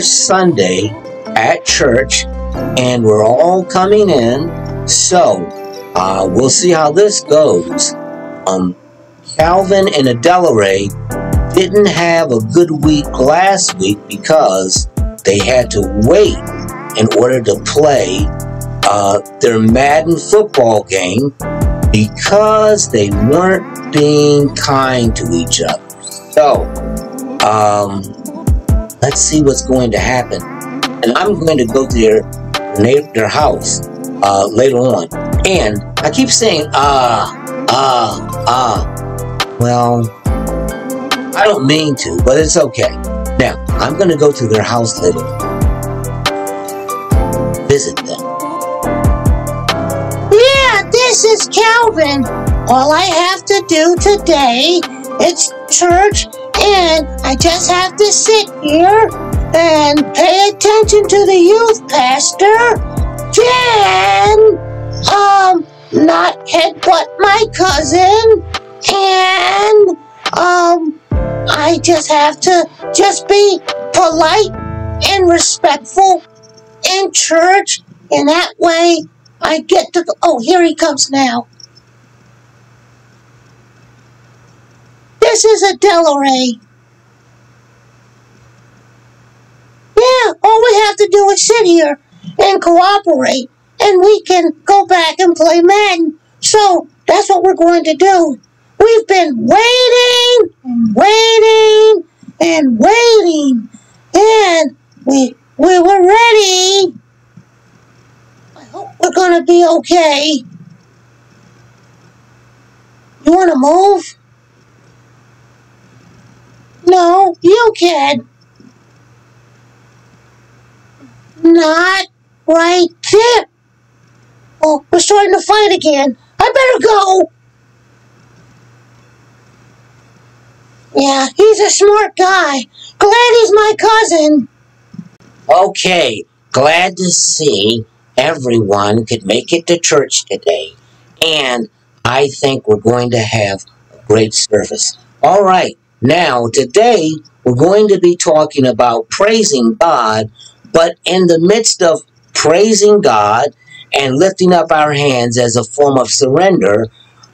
Sunday at church, and we're all coming in. So uh, we'll see how this goes. Um, Calvin and Adela Ray didn't have a good week last week because they had to wait in order to play uh, their Madden football game because they weren't being kind to each other. So, um, let's see what's going to happen. And I'm going to go to their, their house uh, later on. And I keep saying, ah, ah, ah. Well, I don't mean to, but it's okay. Now, I'm going to go to their house later. Visit them. Yeah, this is Calvin. All I have to do today is church, and I just have to sit here and pay attention to the youth pastor. Then, um, not headbutt my cousin, and, um, I just have to just be polite and respectful in church, and that way I get to. Oh, here he comes now. This is a Delaray. Yeah, all we have to do is sit here and cooperate, and we can go back and play Madden. So that's what we're going to do. We've been waiting and waiting and waiting, and we we were ready. I hope we're gonna be okay. You wanna move? No, you can. Not right there. Oh, we're starting to fight again. I better go. Yeah, he's a smart guy. Glad he's my cousin. Okay, glad to see everyone could make it to church today. And I think we're going to have a great service. All right, now today we're going to be talking about praising God, but in the midst of praising God and lifting up our hands as a form of surrender,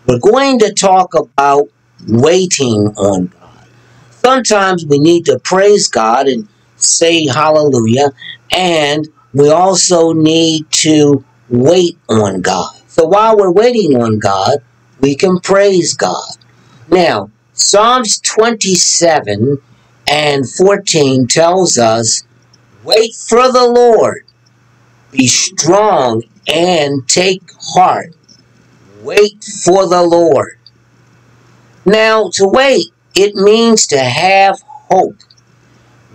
we're going to talk about waiting on God. Sometimes we need to praise God and say hallelujah, and we also need to wait on God. So while we're waiting on God, we can praise God. Now, Psalms 27 and 14 tells us, Wait for the Lord, be strong and take heart. Wait for the Lord. Now, to wait it means to have hope.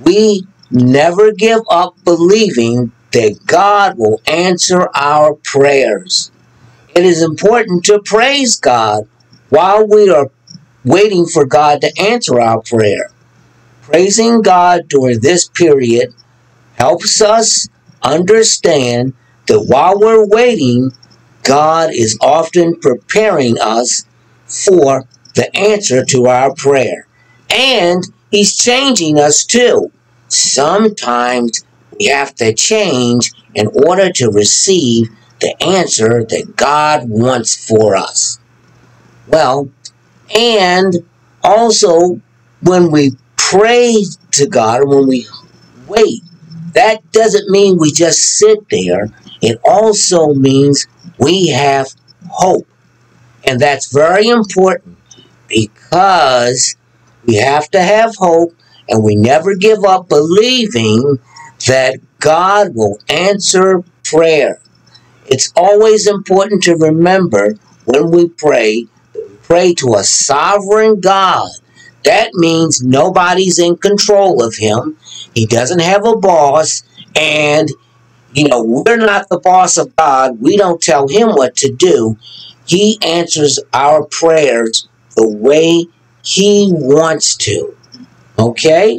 We never give up believing that God will answer our prayers. It is important to praise God while we are waiting for God to answer our prayer. Praising God during this period helps us understand that while we're waiting, God is often preparing us for the answer to our prayer. And He's changing us too. Sometimes we have to change in order to receive the answer that God wants for us. Well, and also when we pray to God, when we wait, that doesn't mean we just sit there. It also means we have hope. And that's very important because we have to have hope and we never give up believing that God will answer prayer. It's always important to remember when we pray, pray to a sovereign God. That means nobody's in control of him. He doesn't have a boss, and you know, we're not the boss of God. We don't tell him what to do. He answers our prayers the way he wants to. Okay?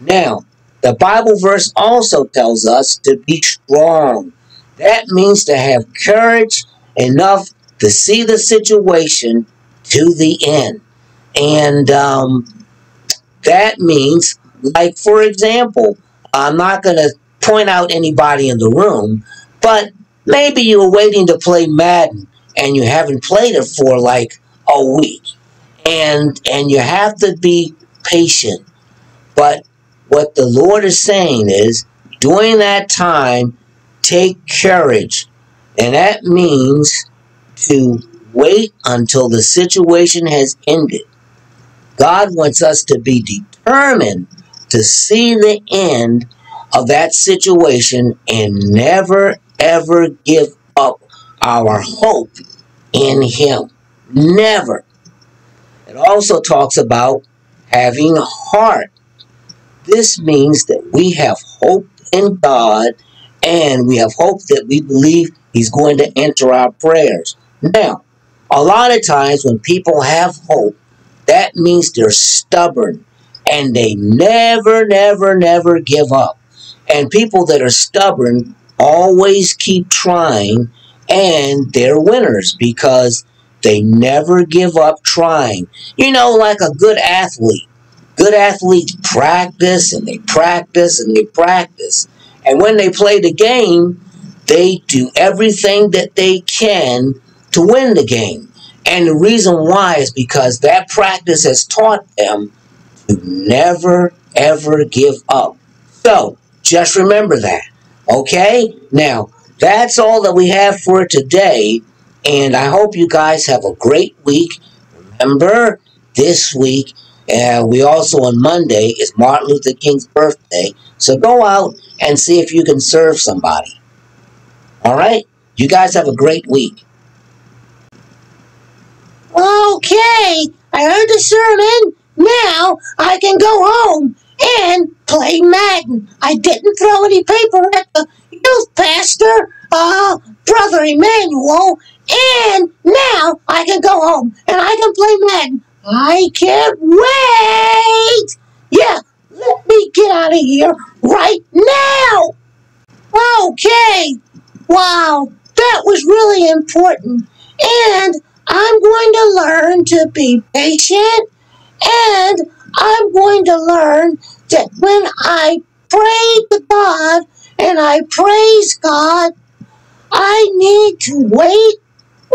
Now, the Bible verse also tells us to be strong. That means to have courage enough to see the situation to the end. And um, that means, like, for example, I'm not going to point out anybody in the room, but maybe you were waiting to play Madden and you haven't played it for like a week. And and you have to be patient. But what the Lord is saying is during that time, take courage. And that means to wait until the situation has ended. God wants us to be determined to see the end of that situation and never ever give up our hope in Him. Never. It also talks about having heart. This means that we have hope in God and we have hope that we believe He's going to enter our prayers. Now, a lot of times when people have hope, that means they're stubborn and they never, never, never give up. And people that are stubborn always keep trying and they're winners because they never give up trying. You know, like a good athlete. Good athletes practice and they practice and they practice. And when they play the game, they do everything that they can to win the game. And the reason why is because that practice has taught them to never, ever give up. So, just remember that. Okay? Now, that's all that we have for today. And I hope you guys have a great week. Remember, this week, uh, we also on Monday is Martin Luther King's birthday. So go out and see if you can serve somebody. All right? You guys have a great week. Okay, I heard the sermon. Now I can go home and play Madden. I didn't throw any paper at the youth pastor, uh, Brother Emmanuel, and now I can go home and I can play Madden. I can't wait! Yeah, let me get out of here right now! Okay, wow, that was really important. And I'm going to be patient and I'm going to learn that when I pray to God and I praise God, I need to wait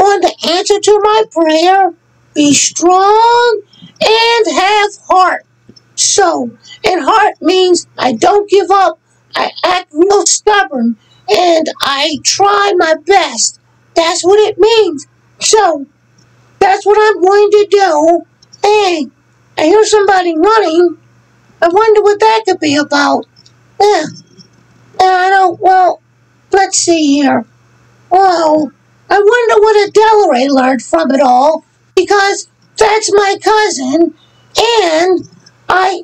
on the answer to my prayer, be strong, and have heart. So, and heart means I don't give up. I act real stubborn and I try my best. That's what it means. So, that's what I'm going to do. Hey, I hear somebody running. I wonder what that could be about. Yeah. I don't, well, let's see here. Well, I wonder what Adelaray learned from it all, because that's my cousin, and I,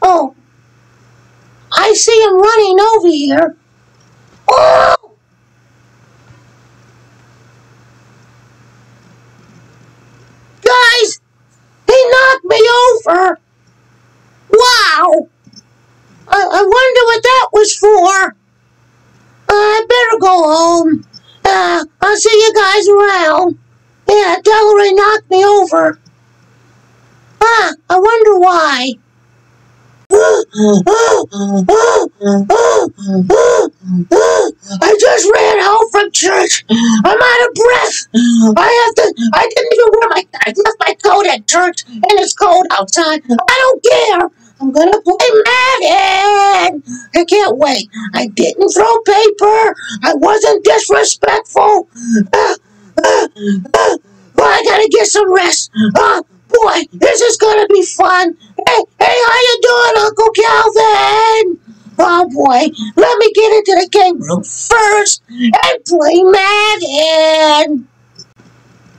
oh, I see him running over here. Oh! Guys, he knocked me over. Wow. I, I wonder what that was for. I better go home. Uh, I'll see you guys around. Yeah, Delray knocked me over. Ah, I wonder why. I just ran home from church. I'm out of breath. I have to. I didn't even wear my. I left my coat at church, and it's cold outside. I don't care. I'm gonna play Madden. I can't wait. I didn't throw paper. I wasn't disrespectful. Uh, I gotta get some rest. Uh, boy, this is gonna be fun. Hey, hey, how you doing, Uncle Calvin? Oh boy, let me get into the game room first and play Madden.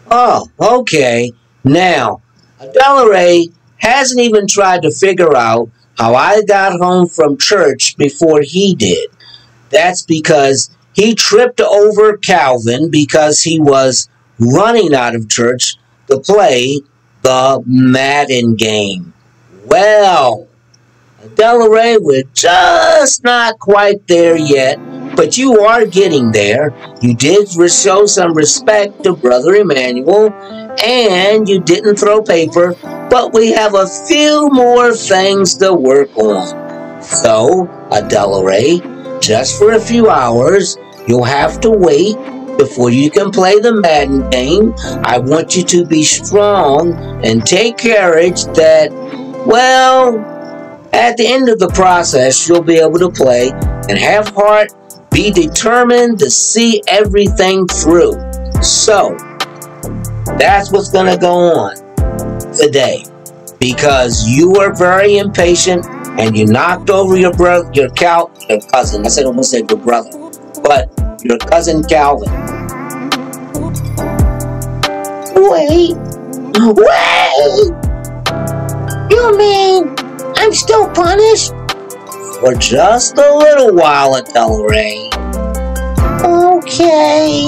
Oh, okay. Now, Adelaray hasn't even tried to figure out how I got home from church before he did. That's because he tripped over Calvin because he was running out of church to play the Madden game. Well, Delaware, we're just not quite there yet, but you are getting there. You did show some respect to Brother Emmanuel, and you didn't throw paper, but we have a few more things to work on. So, uh, Adela Ray. Just for a few hours. You'll have to wait before you can play the Madden game. I want you to be strong and take courage that, well, at the end of the process, you'll be able to play and have heart, be determined to see everything through. So, that's what's going to go on today because you were very impatient and you knocked over your brother, your Cal, your cousin. I said almost said your brother, but your cousin Calvin. Wait, wait! I'm still punished? For just a little while, Adele Ray. Okay.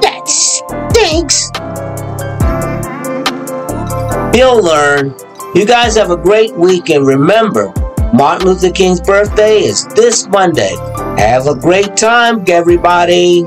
That stinks. You'll learn. You guys have a great week and remember, Martin Luther King's birthday is this Monday. Have a great time, everybody.